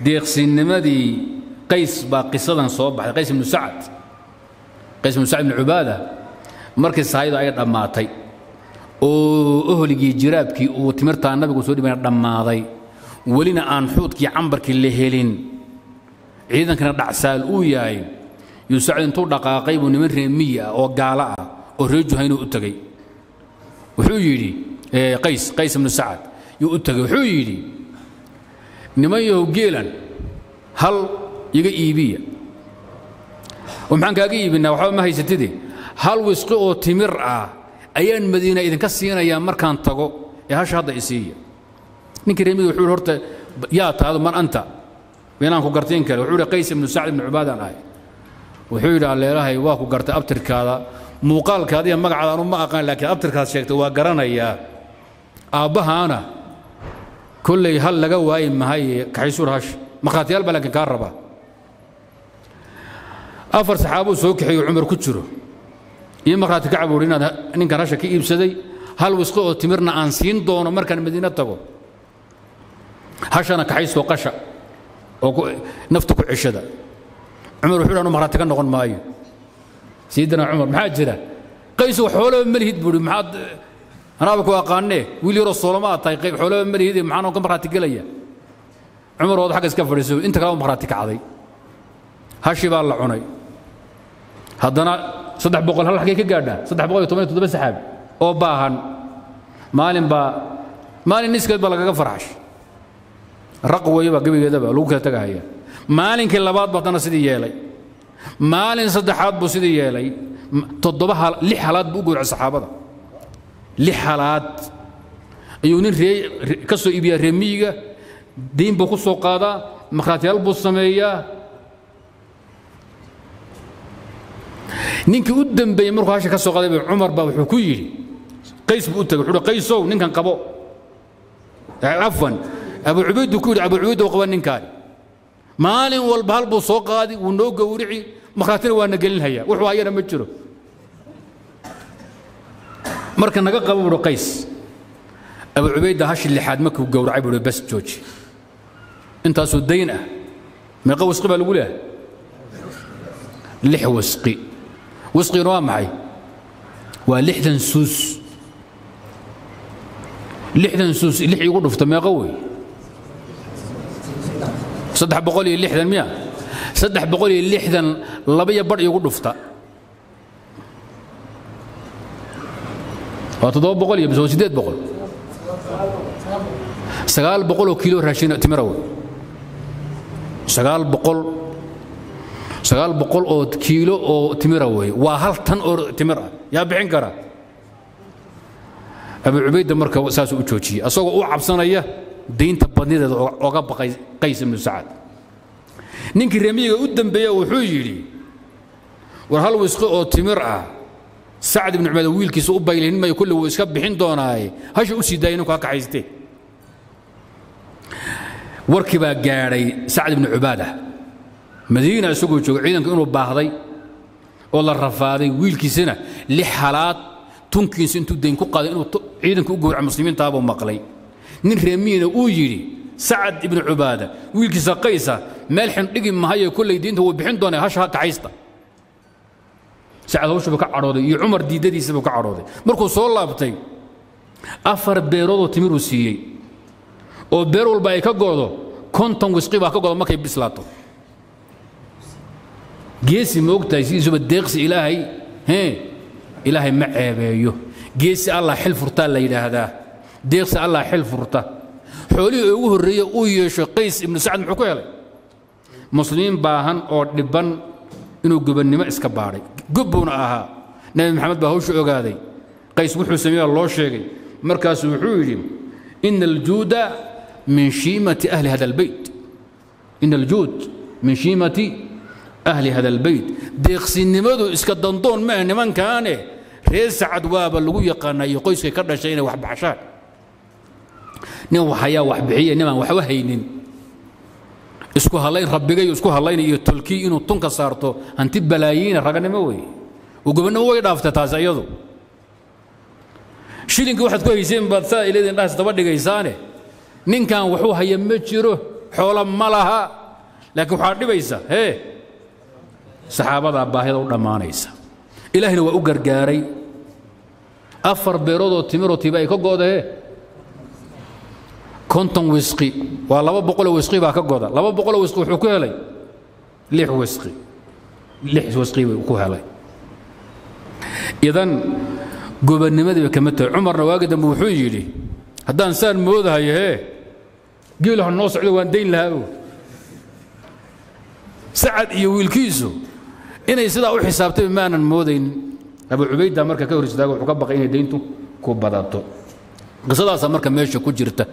deeqsinimadii qays baa qisadan soo baxday qays ibnu sacad qays ibnu sacad ibnu cubaada markii sahaydu ay dhammaatay oo ohligii jiraabkii uu timirtaa nabigu soo dhibana dhammaaday welina aan xuudkii cambarkii la helin. Ciidankana dhacsaal uu yahay yuu sacad intuu dhaqaaqay buu niman reemiyi ah oo gaalo ah oo reer juhaynuu u tegey wuxuu yidhi qays qays ibnu sacad yuu u tegey wuxuu yidhi niman yahow geelan hal iga iibiya. Oo maxaan kaaga iibinaa? Waxba ma haysatide hal wisqi oo timir ah ayaan madiina idinka siinayaa markaan tago ee hasha hadda isiiya ninkii reemidi wuxuu horta yaa taado man anta. Inaan ku gartiin kale. Wuxuu yidhi qays ibnu sacd ibnu cubaadaan ahay. Wuxuu yidhi alleelahay waa ku gartay abtirkaada. Muuqaalkaada iyo ma aqaan laakiin abtirkaad sheegtay waa garanayaa aabbahaana kolley hal laga waayi mahaye kaxaysuur hash markhaatiyaal baa laakiin kaa rabaa. Afar saxaabuu soo kaxeeyo cumar ku jiro. Iyo markhaati ka cabuuri inaad ninkan hasha ka iibsaday. Hal wisqi oo timirna aan siin doono markaan madiino tago. Hashana kaxaysoo qasha oo nafta ku ceshada. Cumar wuxuu anu markhaati ka noqon maayo. Sayidina cumar maxaa jira? Qaysu xoolaba malihid buuhi maxaad anaaba ku aqaanee wiil yaroo soolama aad tahay qayb xoolaba malihid maxaan ka markhaati gelaya cumar ood xagga iska fadhiiso inta kale markhaati kacday. Hashii baa la cunay. Haddana saddex boqol hal xaggay ka gaadhaa saddex boqol oo baahan. Maalin baa maalin niskeed baa lagaga farxash. Raq weeyaba gebigeedaba lagu kala tegahaya maalinkii labaad buu haddana sidii yeelay. Maalin saddexaad buu sidii yeelay. Toddoba lix halaad buu u gowracay saxaabada lix halaad ayuu nin ka soo iibiyaa reemiyiga diin buu ku soo qaadaa markhaatiyaal buu sameeyaa. Ninkii u dambeeyey markuu hasha ka soo qaaday cumar baa wuxuu ku yidhi qays buu u tagay. Wuxuu qaysow ninkan qabo. Cafwan abu cubaydu ku yidhi abu cubaydu qaba ninkaani. Maalin walba hal buu soo qaadi wuu noo gowrici markhaatina waa na gelinhayaa. Wuxuu hayana ma jiro marka naga qabo buuhi qays. Abu cubayda hashi lixaad markuu gowracay buuhi bas jooji. Intaasoo dayn ah. Meeqa wasqi baa lagu leehay lix wasqi. Wasqiguna waa maxay? Waa lixdan suus. Lixdan suus lix igu dhufta meeqa wey. Saddex boqol iyo lixdan miya? Saddex boqol iyo lixdan laba iyo badh igu dhufta waa iyo boqol. Oo kiilo oo timira wey waa hal tan oo timir ah. Yaa bixin kara. Abu cubayda marka saasuu u joojiyey asagoo u cabsanaya daynta badnideeda oga baqay qays ibnu sacad. Ninkii remiyiga u dambeeya wuxuu yidhi war hal wisqi oo timir ah sacd ibnu cubaada wiilkiisa u baylin mayo kulli wuu iska bixin doonaaye hasha u sii daaya ninku ha warkii baa gaadhay sacd ibnu cubaada madiina isagoo jooga ciidanku inuu baahday oo la rafaaday wiilkiisana lix halaad tunkiisa intuu dayn ku qaaday inuu ciidanka u gowraca muslimiintaabuu maqlay. Nin reemiina uu yidhi sacad ibnu cubaada wiilkiisa qaysa meel xindhigi mahayo kollay diinta wuu bixin doonaa hasha ha sacad hawshuba ka cadhooday iyo cumar diidadiisabuu ka cadhooday. Markuu soo laabtay afar beeroodoo timiruu siiyey oo beer walba ay ka go'do konton wisqi baa ka go'do markay bislaato. Geesi ma ogtahay sidiisuba deeqsi ilaahay? Hee? Ilaahay ma ceebeeyo. Geesi allah xil furtaa la yidhaahdaa. Deeqsi allah xil furta. Xoolihii ugu horreeye uu yeesho qays ibnu sacad muxuu ku helay? Muslimiin baahan oo dhibban inuu gobannimo iska baadhay gobbuuna ahaa. Nebi maxamed baa hawsha ogaaday. Qays wuxuu sameeya loo sheegay. Markaasuu wuxuu yidhi ina aljuuda min shiimati ahli hada albeyt ina aljuud min shiimati ahli hada albeyt deeqsinimadu iska dandoon maaha nimankaane. Reer sacad waaba lagu yaqaanaa iyo qoyskay ka dhashay inay wax baxshaan. Nin waxayaa wax bixiya nimaan waxba haynin isku halayn rabbigay isku halaynay iyo tolkii inuu tunka saarto hanti balaayiina raganimo weeye gobonnimo way dhaaftay taasi iyadu shilinkii waxaad ku hayseen baad saa ileedin dhahas daba dhigaysaane ninkan waxuu haya ma jiro xoolo ma laha. Laakiin waxaa dhibaysa hee saxaabadaa baahida u dhammaanaysa. Ilaahina waa u gargaaray. Afar beeroodoo timiroo tiba ay ka go'dahe konton wisqi. Waa laba boqoloo wisqi baa ka goda. Laba boqoloo wisqi wuxuu ku helay lix wisqi. Lix wisqi buu ku helay. Idan gobannimadiiba kama tahay. Cumarna waagi dambe wuxuu yidhi haddaan saan moodahayo hee geelu ha noo socdo waan dayn lahaa sacad iyo wiilkiisu inay sidaa u xisaabtay maanan moodaynin. Abu cubayda marka ka hor istaago wuxuu ka baqay inay dayntu ku badato. Qisadaasaa marka meesha ku jirta